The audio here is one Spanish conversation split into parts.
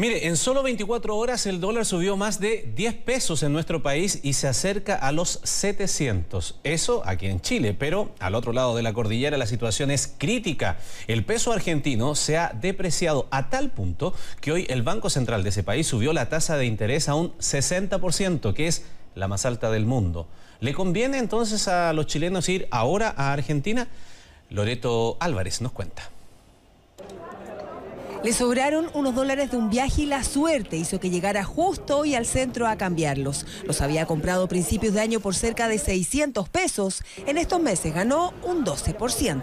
Mire, en solo 24 horas el dólar subió más de 10 pesos en nuestro país y se acerca a los 700. Eso aquí en Chile, pero al otro lado de la cordillera la situación es crítica. El peso argentino se ha depreciado a tal punto que hoy el Banco Central de ese país subió la tasa de interés a un 60%, que es la más alta del mundo. ¿Le conviene entonces a los chilenos ir ahora a Argentina? Loreto Álvarez nos cuenta. Le sobraron unos dólares de un viaje y la suerte hizo que llegara justo hoy al centro a cambiarlos. Los había comprado a principios de año por cerca de 600 pesos. En estos meses ganó un 12%.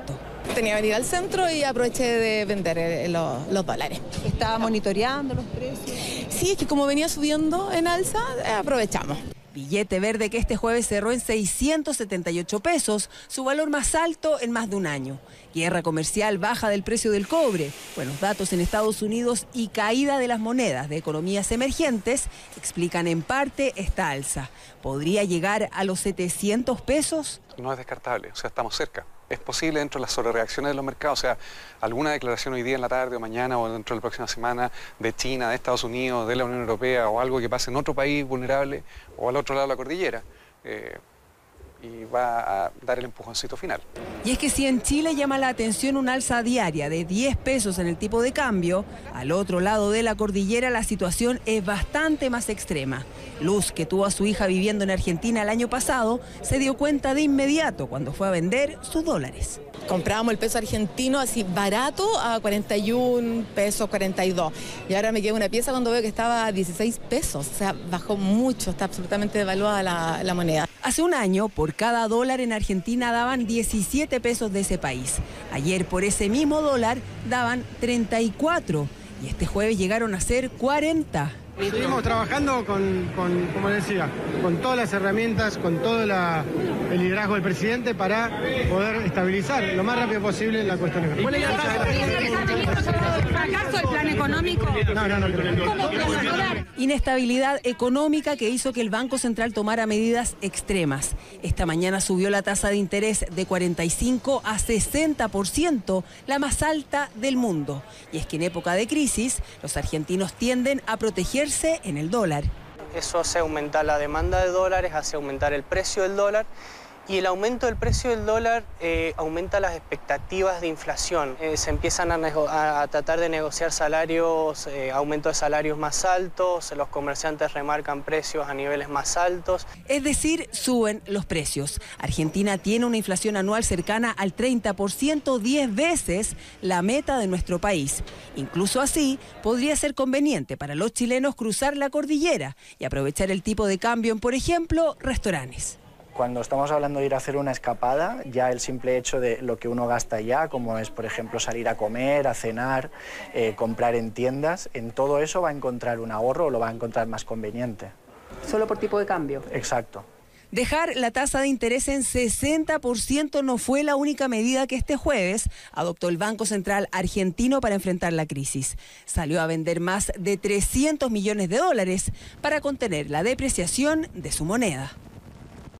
Tenía que venir al centro y aproveché de vender eh, los, los dólares. ¿Estaba monitoreando los precios? Sí, es que como venía subiendo en alza, eh, aprovechamos. Billete verde que este jueves cerró en 678 pesos, su valor más alto en más de un año. Guerra comercial baja del precio del cobre, buenos datos en Estados Unidos y caída de las monedas de economías emergentes explican en parte esta alza. ¿Podría llegar a los 700 pesos? No es descartable, o sea, estamos cerca es posible dentro de las sobrereacciones de los mercados, o sea, alguna declaración hoy día en la tarde o mañana o dentro de la próxima semana de China, de Estados Unidos, de la Unión Europea o algo que pase en otro país vulnerable o al otro lado de la cordillera. Eh, y va a dar el empujoncito final. Y es que si en Chile llama la atención un alza diaria de 10 pesos en el tipo de cambio, al otro lado de la cordillera la situación es bastante más extrema. Luz, que tuvo a su hija viviendo en Argentina el año pasado, se dio cuenta de inmediato cuando fue a vender sus dólares. Comprábamos el peso argentino así barato a 41 pesos, 42. Y ahora me queda una pieza cuando veo que estaba a 16 pesos. O sea, bajó mucho, está absolutamente devaluada la, la moneda. Hace un año, por cada dólar en Argentina daban 17 pesos de ese país. Ayer, por ese mismo dólar, daban 34. Y este jueves llegaron a ser 40. Estuvimos trabajando con, como decía, con todas las herramientas, con todo el liderazgo del presidente para poder estabilizar lo más rápido posible la cuestión económica. ¿Fracaso el plan económico? No, no, no. Inestabilidad económica que hizo que el Banco Central tomara medidas extremas. Esta mañana subió la tasa de interés de 45 a 60%, la más alta del mundo. Y es que en época de crisis, los argentinos tienden a proteger en el dólar. Eso hace aumentar la demanda de dólares, hace aumentar el precio del dólar y el aumento del precio del dólar eh, aumenta las expectativas de inflación. Eh, se empiezan a, tratar de negociar salarios, eh, aumento de salarios más altos, los comerciantes remarcan precios a niveles más altos. Es decir, suben los precios. Argentina tiene una inflación anual cercana al 30%, 10 veces la meta de nuestro país. Incluso así, podría ser conveniente para los chilenos cruzar la cordillera y aprovechar el tipo de cambio en, por ejemplo, restaurantes. Cuando estamos hablando de ir a hacer una escapada, ya el simple hecho de lo que uno gasta ya, como es, por ejemplo, salir a comer, a cenar, eh, comprar en tiendas, en todo eso va a encontrar un ahorro o lo va a encontrar más conveniente. ¿Solo por tipo de cambio? Exacto. Dejar la tasa de interés en 60% no fue la única medida que este jueves adoptó el Banco Central argentino para enfrentar la crisis. Salió a vender más de 300 millones de dólares para contener la depreciación de su moneda.